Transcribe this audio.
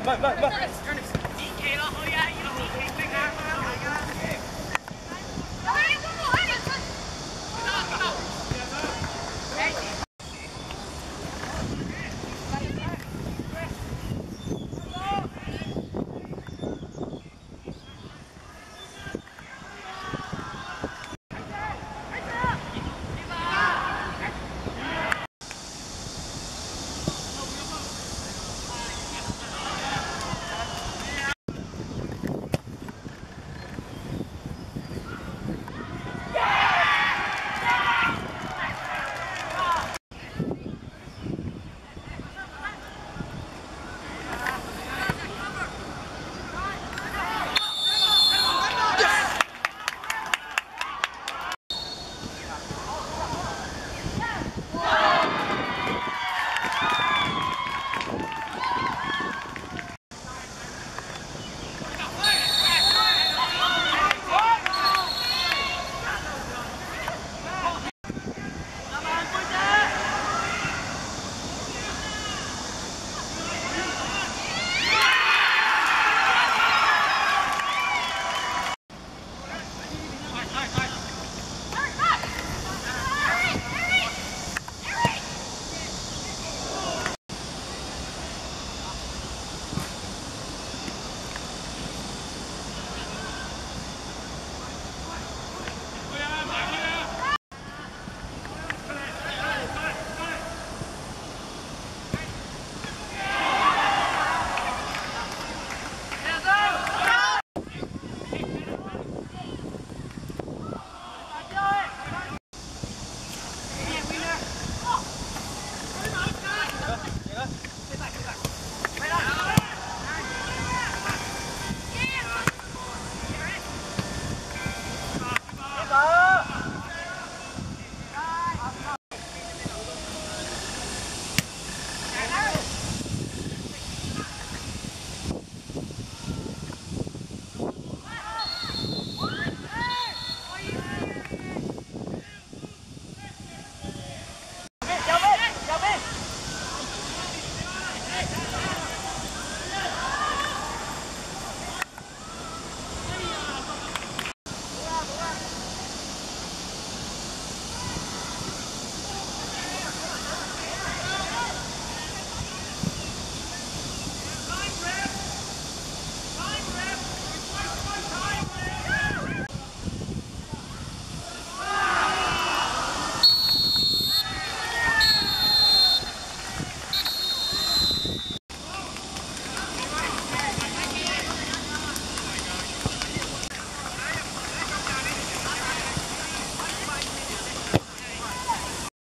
前前前前。